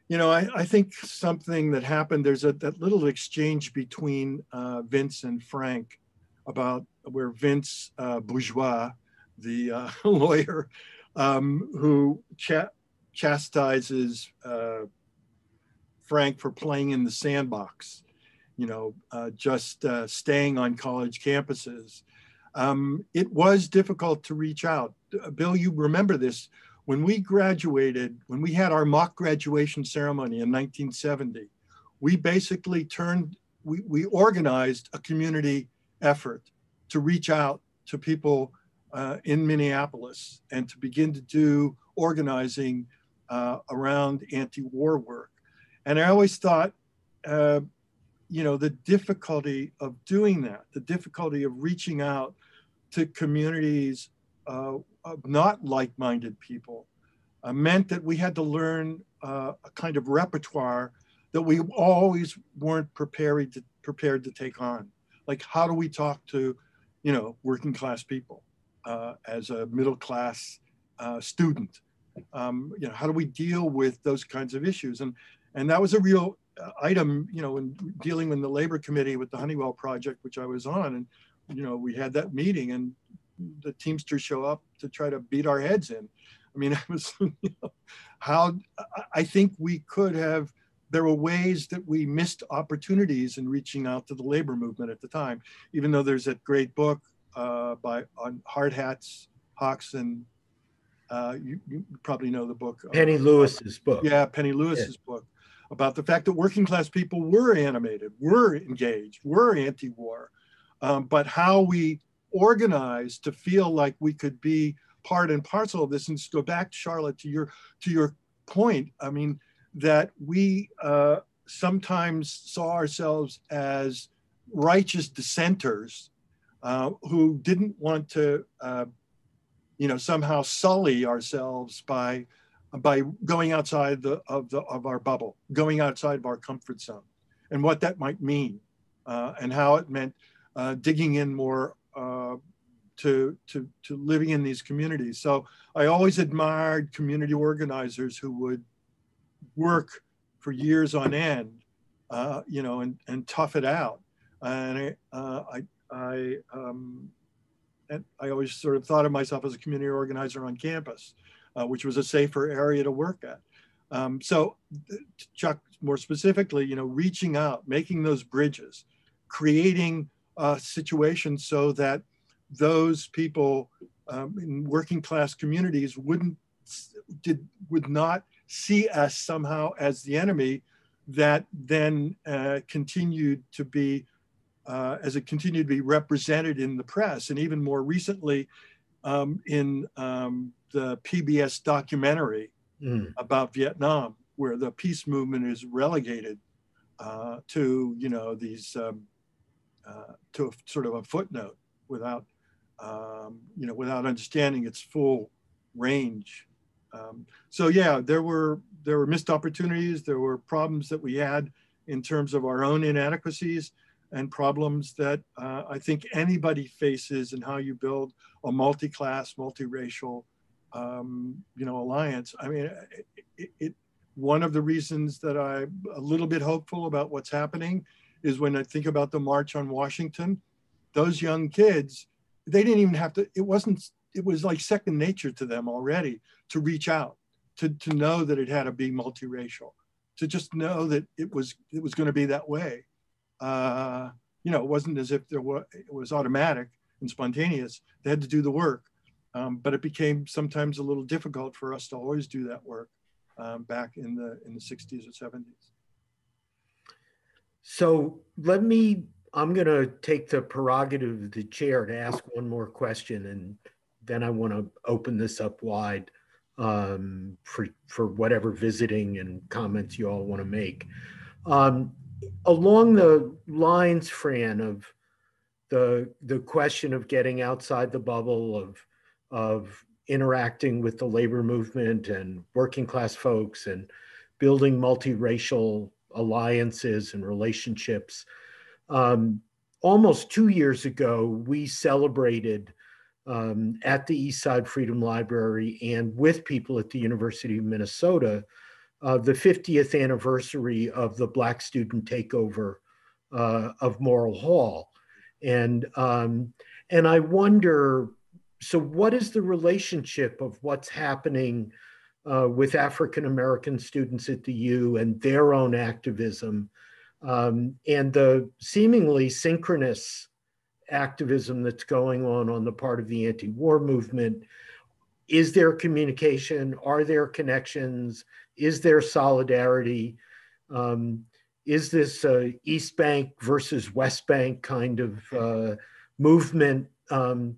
you know, I, I think something that happened, there's a, that little exchange between uh, Vince and Frank about where Vince uh, Bourgeois, the uh, <laughs> lawyer, um, who cha- chastises uh, Frank for playing in the sandbox, you know, uh, just uh, staying on college campuses. Um, it was difficult to reach out. Uh, Bill, you remember this. When we graduated, when we had our mock graduation ceremony in 1970, we basically turned, we, we organized a community effort to reach out to people uh, in Minneapolis and to begin to do organizing uh, around anti-war work. And I always thought, uh, you know, the difficulty of doing that, the difficulty of reaching out to communities uh, of not like-minded people, uh, meant that we had to learn uh, a kind of repertoire that we always weren't prepared to prepared to take on. Like, how do we talk to, you know, working class people uh, as a middle class uh, student? Um, you know, how do we deal with those kinds of issues? And and that was a real uh, item, you know, in dealing with the labor committee with the Honeywell project, which I was on, and you know, we had that meeting, and the Teamsters show up to try to beat our heads in. I mean, <laughs> I was you know, how I think we could have there were ways that we missed opportunities in reaching out to the labor movement at the time, even though there's that great book uh, by on hard hats, Hawks, and uh, you, you, probably know the book. Penny Lewis's book. Yeah, Penny Lewis's yeah. book about the fact that working class people were animated, were engaged, were anti-war, um, but how we organized to feel like we could be part and parcel of this. And to go back, Charlotte, to your to your point, I mean that we uh, sometimes saw ourselves as righteous dissenters uh, who didn't want to, uh, you know, somehow sully ourselves by by going outside the, of the of our bubble, going outside of our comfort zone, and what that might mean, uh, and how it meant uh, digging in more uh, to, to, to living in these communities. So I always admired community organizers who would work for years on end, uh, you know, and, and tough it out. And I, uh, I, I, um, and I always sort of thought of myself as a community organizer on campus, uh, which was a safer area to work at. Um, so Chuck, more specifically, you know, reaching out, making those bridges, creating uh, situations so that those people um, in working class communities wouldn't did would not see us somehow as the enemy that then uh, continued to be uh, as it continued to be represented in the press and even more recently um, in um, the PBS documentary mm. about Vietnam where the peace movement is relegated uh, to you know these um, uh, to a, sort of a footnote without um, you know, without understanding its full range. Um, so yeah, there were there were missed opportunities. There were problems that we had in terms of our own inadequacies and problems that uh, I think anybody faces in how you build a multi-class, multiracial, um, you know, alliance. I mean, it, it, one of the reasons that I'm a little bit hopeful about what's happening is when I think about the March on Washington, those young kids they didn't even have to, it wasn't, it was like second nature to them already to reach out, to, to know that it had to be multiracial, to just know that it was, it was going to be that way. Uh, you know, it wasn't as if there was, it was automatic and spontaneous. They had to do the work. Um, but it became sometimes a little difficult for us to always do that work um, back in the in the 60s or 70s. So let me, I'm going to take the prerogative of the chair to ask one more question and then I want to open this up wide um, for, for whatever visiting and comments you all want to make. Um, along the lines, Fran, of the, the question of getting outside the bubble of, of interacting with the labor movement and working class folks and building multiracial alliances and relationships. Um, almost two years ago, we celebrated um, at the East Side Freedom Library and with people at the University of Minnesota uh, the 50th anniversary of the Black student takeover uh, of Morrill Hall. And, um, and I wonder, so what is the relationship of what's happening uh, with African American students at the U and their own activism um, and the seemingly synchronous activism that's going on on the part of the anti-war movement. Is there communication? Are there connections? Is there solidarity? Um, is this East Bank versus West Bank kind of uh, movement? Um,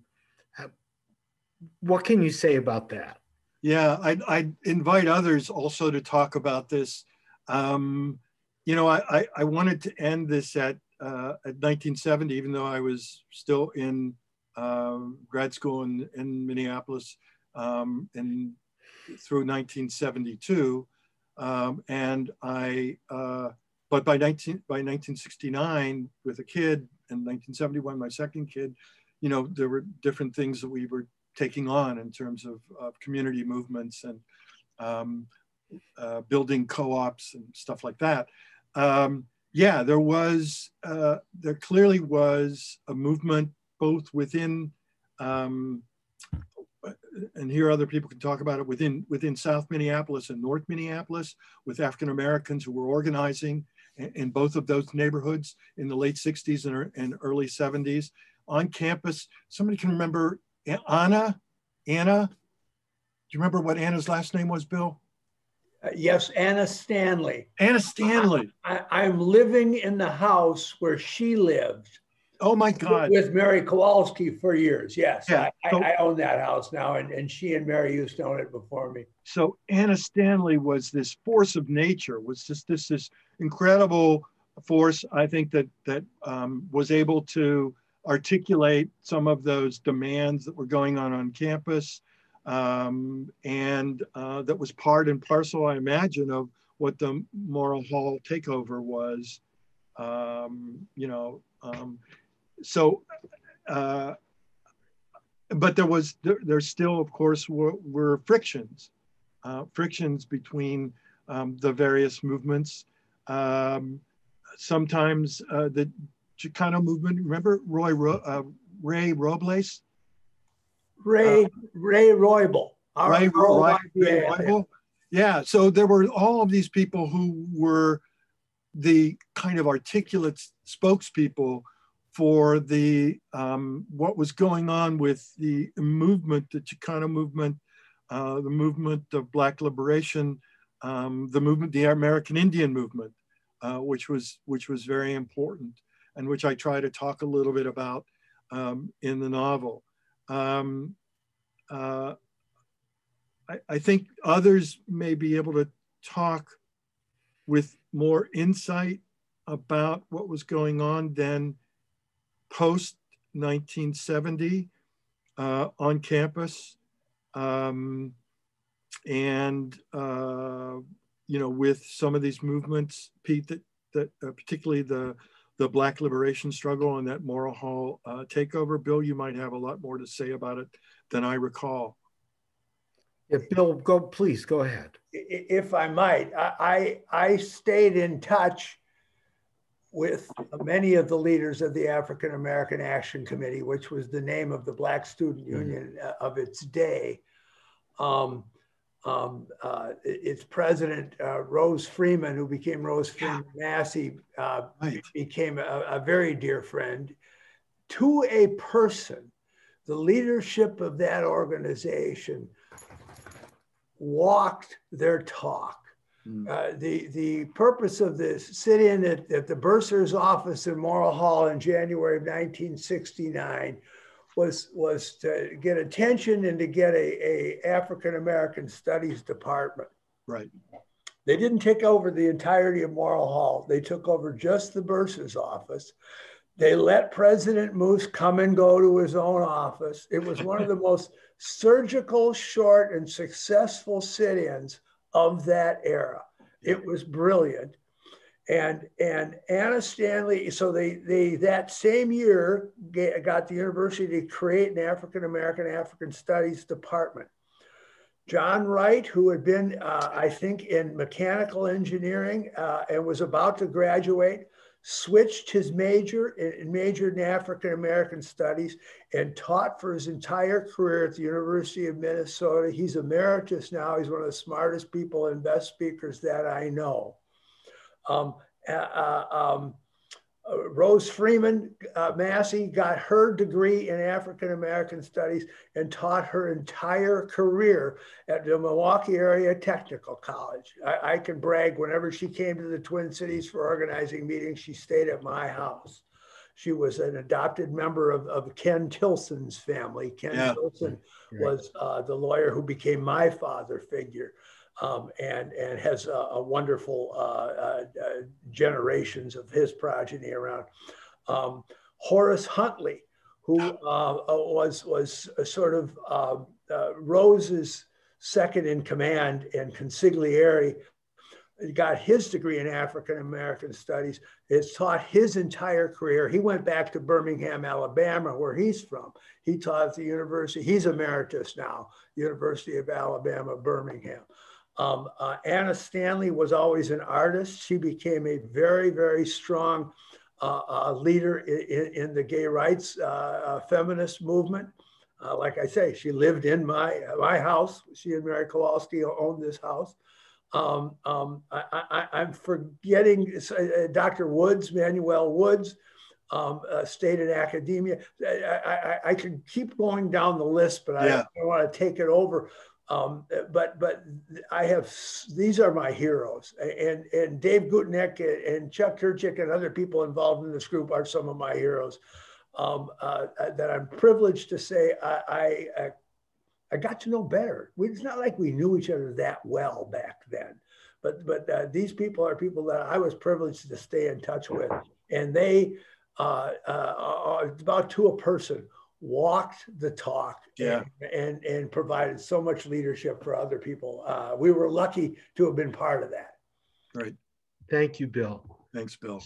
what can you say about that? Yeah, I'd, I'd, invite others also to talk about this. Um, you know, I, I, I, wanted to end this at, uh, at 1970, even though I was still in uh, grad school in, in Minneapolis um, and through 1972. Um, and I, uh, but by 19, by 1969 with a kid and 1971, my second kid, you know, there were different things that we were taking on in terms of, of community movements and um, uh, building co-ops and stuff like that. Um, yeah, there was, uh, there clearly was a movement both within, um, and here other people can talk about it, within, within South Minneapolis and North Minneapolis with African Americans who were organizing in, both of those neighborhoods in the late 60s and, and early 70s. On campus, somebody can remember Anna, Anna, do you remember what Anna's last name was, Bill? Uh, yes, Anna Stanley. Anna Stanley. I, am living in the house where she lived. Oh my God. With Mary Kowalski for years. Yes. Yeah, I, so, I, own that house now, and, and she and Mary used to own it before me. So Anna Stanley was this force of nature, was just this, this incredible force, I think, that, that um, was able to articulate some of those demands that were going on on campus. Um, and uh, that was part and parcel, I imagine, of what the Morrill Hall takeover was. Um, you know, um, so, uh, but there was, there, there still, of course, were, were frictions, uh, frictions between um, the various movements. Um, sometimes uh, the Chicano movement. Remember Roy uh, Ray Robles? Ray uh, Ray Roybal. Ray, Roy, Ray Roybal. Yeah. So there were all of these people who were the kind of articulate spokespeople for the um, what was going on with the movement, the Chicano movement, uh, the movement of Black liberation, um, the movement, the American Indian movement, uh, which was which was very important and which I try to talk a little bit about um, in the novel. Um, uh, I, I, think others may be able to talk with more insight about what was going on than post 1970 uh, on campus. Um, and, uh, you know, with some of these movements, Pete, that, that uh, particularly the the Black liberation struggle and that Morrill Hall uh, takeover. Bill, you might have a lot more to say about it than I recall. If Bill, go please go ahead. If I might, I, I stayed in touch with many of the leaders of the African American Action Committee, which was the name of the Black Student mm-hmm. Union -hmm. of its day. Um, um, uh, its president, uh, Rose Freeman, who became Rose Freeman yeah. Massey, uh, right. became a, a, very dear friend. To a person, the leadership of that organization walked their talk. Mm. Uh, the, the purpose of this sit-in at, at the bursar's office in Morrill Hall in January of 1969 was, was to get attention and to get a, a African-American studies department. Right. They didn't take over the entirety of Morrill Hall. They took over just the bursar's office. They let President Moos come and go to his own office. It was one of the <laughs> most surgical, short, and successful sit ins of that era. It was brilliant. And, and Anna Stanley, so they, they that same year got the university to create an African American African Studies department. John Wright, who had been, uh, I think, in mechanical engineering uh, and was about to graduate, switched his major and majored in African American studies and taught for his entire career at the University of Minnesota. He's emeritus now. He's one of the smartest people and best speakers that I know. Um, uh, uh um, uh, Rose Freeman uh, Massey got her degree in African American Studies and taught her entire career at the Milwaukee Area Technical College. I, I, can brag whenever she came to the Twin Cities for organizing meetings, she stayed at my house. She was an adopted member of, of Ken Tilsen's family. Ken yeah. Tilsen was uh, the lawyer who became my father figure um, and, and has a, a wonderful uh, uh, uh, generations of his progeny around. Um, Horace Huntley, who uh, was, was sort of um, Rose's second in command and consigliere got his degree in African American studies. It's taught his entire career. He went back to Birmingham, Alabama, where he's from. He taught at the university. He's emeritus now, University of Alabama, Birmingham. Um, uh, Anna Stanley was always an artist. She became a very, very strong uh, uh, leader in, in, the gay rights uh, uh, feminist movement. Uh, like I say, she lived in my, my house. She and Mary Kowalski owned this house. Um, um, I, am forgetting Dr. Woods, Manuel Woods, um, stayed in academia. I, I, I, could keep going down the list, but yeah. I, I want to take it over. Um, but but I have these are my heroes, and and Dave Gutknecht and Chuck Turchick and other people involved in this group are some of my heroes. Um, uh, that I'm privileged to say I, I, I got to know better. It's not like we knew each other that well back then, but but uh, these people are people that I was privileged to stay in touch with, and they uh, uh are about to a person walked the talk yeah. and, and, and provided so much leadership for other people. Uh, we were lucky to have been part of that. Right. Thank you, Bill. Thanks, Bill.